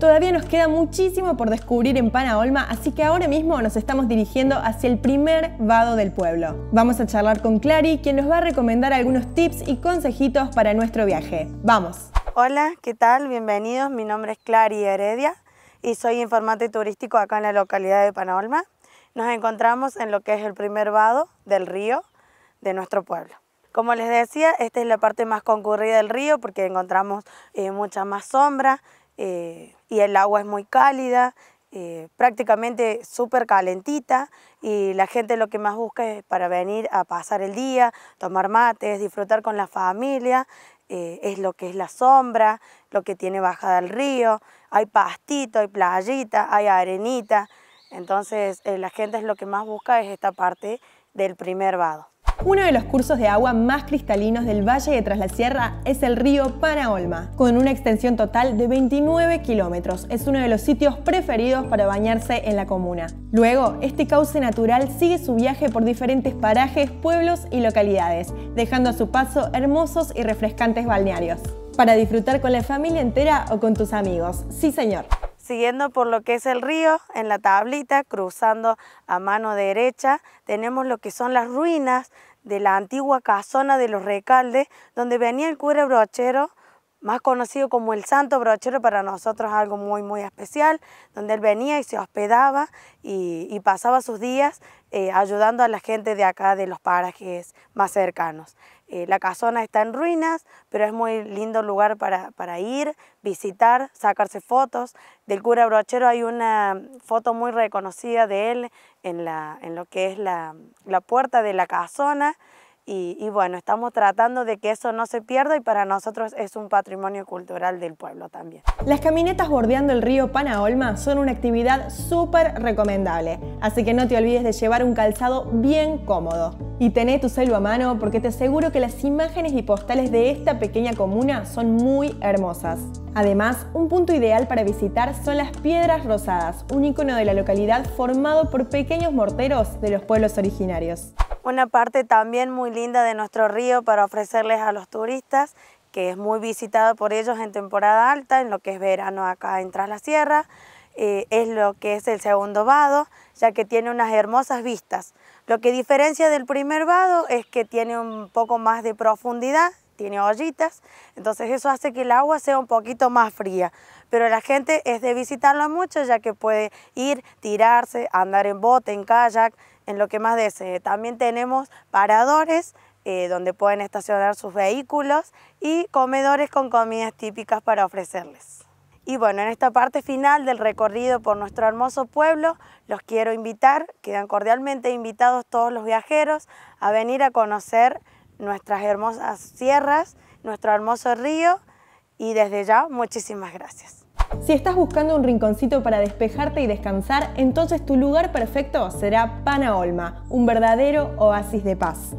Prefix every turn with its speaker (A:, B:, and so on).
A: Todavía nos queda muchísimo por descubrir en Panaolma, así que ahora mismo nos estamos dirigiendo hacia el primer vado del pueblo. Vamos a charlar con Clary, quien nos va a recomendar algunos tips y consejitos para nuestro viaje. ¡Vamos!
B: Hola, ¿qué tal? Bienvenidos. Mi nombre es Clary Heredia y soy informante turístico acá en la localidad de Panaolma. Nos encontramos en lo que es el primer vado del río de nuestro pueblo. Como les decía, esta es la parte más concurrida del río porque encontramos eh, mucha más sombra, eh, y el agua es muy cálida, eh, prácticamente súper calentita y la gente lo que más busca es para venir a pasar el día, tomar mates, disfrutar con la familia, eh, es lo que es la sombra, lo que tiene bajada el río, hay pastito, hay playita, hay arenita, entonces la gente es lo que más busca es esta parte del primer vado.
A: Uno de los cursos de agua más cristalinos del Valle de Tras la Sierra es el río Panaolma, con una extensión total de 29 kilómetros. Es uno de los sitios preferidos para bañarse en la comuna. Luego, este cauce natural sigue su viaje por diferentes parajes, pueblos y localidades, dejando a su paso hermosos y refrescantes balnearios. Para disfrutar con la familia entera o con tus amigos. Sí, señor
B: siguiendo por lo que es el río, en la tablita, cruzando a mano derecha, tenemos lo que son las ruinas de la antigua casona de los Recaldes, donde venía el cura brochero, más conocido como el Santo Brochero, para nosotros algo muy muy especial, donde él venía y se hospedaba y, pasaba sus días eh, ayudando a la gente de acá, de los parajes más cercanos. Eh, la casona está en ruinas, pero es muy lindo lugar para, para, ir, visitar, sacarse fotos. Del cura brochero hay una foto muy reconocida de él en, la, en lo que es la, la puerta de la casona. Y, bueno, estamos tratando de que eso no se pierda y para nosotros es un patrimonio cultural del pueblo también.
A: Las caminatas bordeando el río Panaolma son una actividad súper recomendable, así que no te olvides de llevar un calzado bien cómodo. Y tené tu celu a mano porque te aseguro que las imágenes y postales de esta pequeña comuna son muy hermosas. Además, un punto ideal para visitar son las Piedras Rosadas, un icono de la localidad formado por pequeños morteros de los pueblos originarios
B: una parte también muy linda de nuestro río para ofrecerles a los turistas, que es muy visitado por ellos en temporada alta, en lo que es verano acá en Tras la Sierra, eh, es lo que es el segundo vado, ya que tiene unas hermosas vistas. Lo que diferencia del primer vado es que tiene un poco más de profundidad, tiene ollitas, entonces eso hace que el agua sea un poquito más fría. Pero la gente es de visitarlo mucho ya que puede ir, tirarse, andar en bote, en kayak, en lo que más desee. También tenemos paradores eh, donde pueden estacionar sus vehículos y comedores con comidas típicas para ofrecerles. Y bueno, en esta parte final del recorrido por nuestro hermoso pueblo, los quiero invitar, quedan cordialmente invitados todos los viajeros a venir a conocer nuestras hermosas sierras, nuestro hermoso río y desde ya muchísimas gracias.
A: Si estás buscando un rinconcito para despejarte y descansar, entonces tu lugar perfecto será Panaolma, un verdadero oasis de paz.